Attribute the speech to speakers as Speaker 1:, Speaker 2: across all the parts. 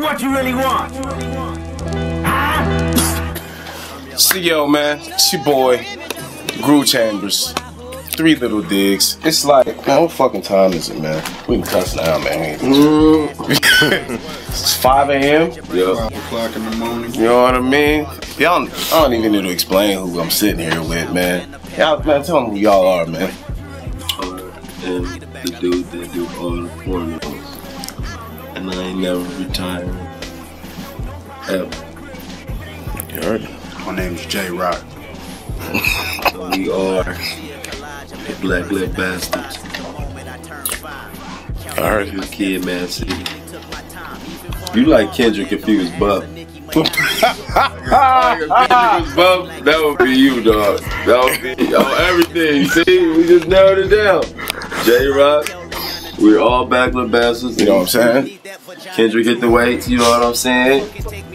Speaker 1: what you really want.
Speaker 2: So yo, man, it's your boy, Groove Chambers. Three little digs. It's like, man, what fucking time is it, man? We can cuss now, man. it's 5 a.m. Yo.
Speaker 3: 5 o'clock in the morning.
Speaker 2: You know what I mean? Y'all, I don't even need to explain who I'm sitting here with, man. Y'all, man, tell them who y'all are, man.
Speaker 4: Uh, and the dude that do all the pornos. And I ain't never retired. Ever.
Speaker 2: You heard it.
Speaker 3: My name's Jay Rock.
Speaker 4: So we are the Black Lip Bastards.
Speaker 2: I heard
Speaker 4: You kid, man, city. You like Kendrick if he was buff. if Kendrick was buff, that would be you, dog. That would be on everything. See, we just narrowed it down. Jay Rock, we're all Black Lip Bastards.
Speaker 2: You know what I'm saying?
Speaker 4: Kendrick hit the weights, you know what I'm saying?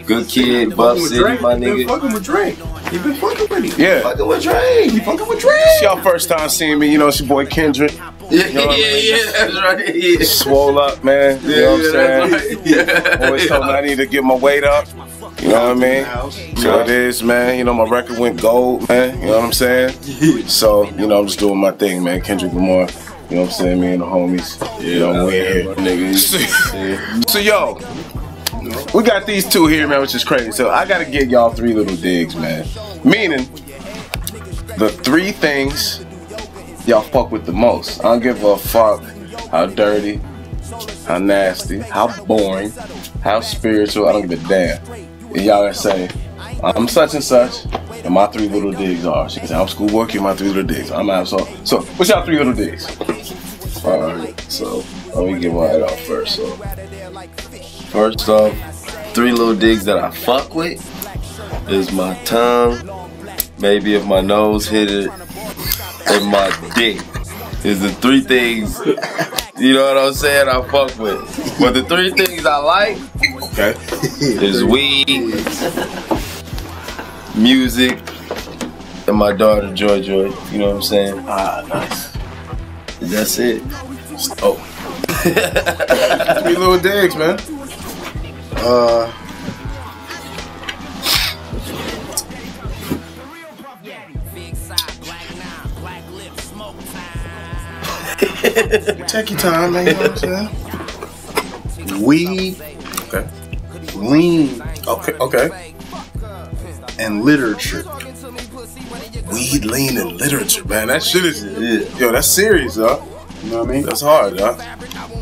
Speaker 4: Good kid, Buff City, my
Speaker 3: You been fucking with Drake. You been fucking with him.
Speaker 2: Yeah.
Speaker 4: Fucking with Drake.
Speaker 3: You fucking with Drake.
Speaker 2: It's y'all first time seeing me, you know, it's your boy Kendrick.
Speaker 4: Yeah,
Speaker 2: know what I
Speaker 4: yeah,
Speaker 2: mean?
Speaker 4: yeah, that's right. Yeah,
Speaker 2: Swole up, man. You
Speaker 4: yeah,
Speaker 2: know what I'm saying?
Speaker 4: that's right. Yeah.
Speaker 2: Always told me I need to get my weight up. You know what I mean? So it is, man. You know, my record went gold, man. You know what I'm saying? So, you know, I'm just doing my thing, man. Kendrick Lamar. You know what I'm saying? Me and the homies. You know, we
Speaker 4: here,
Speaker 2: here.
Speaker 4: my nigga.
Speaker 2: So, yo, we got these two here, man, which is crazy. So, I got to get y'all three little digs, man. Meaning, the three things y'all fuck with the most. I don't give a fuck how dirty, how nasty, how boring, how spiritual. I don't give a damn. And y'all gotta say, I'm such and such, and my three little digs are. She say, I'm schoolboy kid, my three little digs. I'm out. So, so what's y'all three little digs?
Speaker 4: Alright, so let me get mine off first. So, first off, three little digs that I fuck with is my tongue, maybe if my nose hit it, and my dick. Is the three things, you know what I'm saying, I fuck with. But the three things I like
Speaker 2: Okay.
Speaker 4: is weed, music, and my daughter Joy Joy. You know what I'm saying?
Speaker 2: Ah, nice.
Speaker 4: That's it.
Speaker 2: Oh. three little digs, man.
Speaker 3: Uh, take your time, man. You know what I'm saying? Weed,
Speaker 2: Okay.
Speaker 3: lean,
Speaker 2: Okay. Okay.
Speaker 3: and literature.
Speaker 2: Weed, lean, and literature, man. That shit is, yo, that's serious, though.
Speaker 3: You know what I mean?
Speaker 2: That's hard, huh?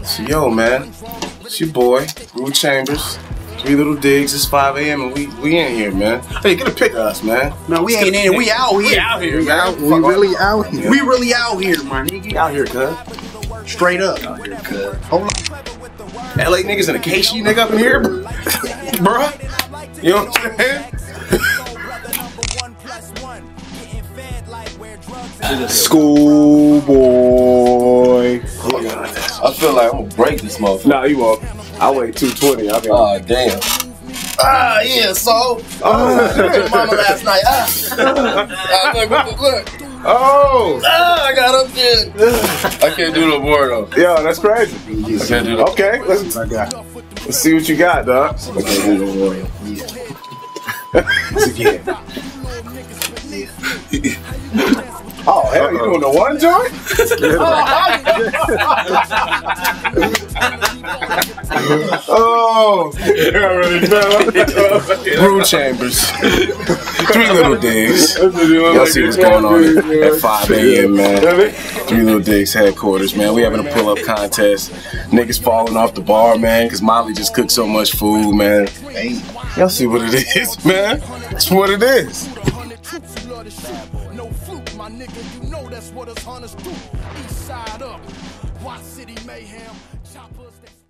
Speaker 2: So, yo, man, it's your boy, Groove Chambers. Three little digs. It's 5 a.m. and we we in here, man. Hey, get a pic of us, man.
Speaker 3: No, we ain't in. We out here.
Speaker 2: We out here,
Speaker 3: We, out, we really out here. We really out here, my nigga.
Speaker 2: Out here, cuz.
Speaker 3: Straight up. out here Hold on.
Speaker 2: LA niggas in a KC nigga up in here, bruh. You know what I'm saying? Schoolboy.
Speaker 4: I feel like I'm gonna break this motherfucker.
Speaker 2: Nah, you won't. I weigh 220. I mean,
Speaker 4: Oh damn. Ah yeah, so oh, your mama last night. Ah, ah look, look, look.
Speaker 2: oh,
Speaker 4: Ah, I got up there. I can't do no more though.
Speaker 2: yo, that's crazy.
Speaker 4: I can't do no.
Speaker 2: Okay, let's,
Speaker 3: I got
Speaker 2: let's see what you got, dog.
Speaker 4: I can't do no more.
Speaker 3: this again.
Speaker 2: Doing the one joint? oh, Groove Chambers. Three little digs. Y'all see what's going on at 5 a.m., man. Three Little Digs headquarters, man. We having a pull up contest. Niggas falling off the bar, man, because Molly just cooked so much food, man. Y'all see what it is, man. It's what it is.
Speaker 5: No fluke, my nigga, you know that's what us hunters do. East side up, Watch City Mayhem, choppers.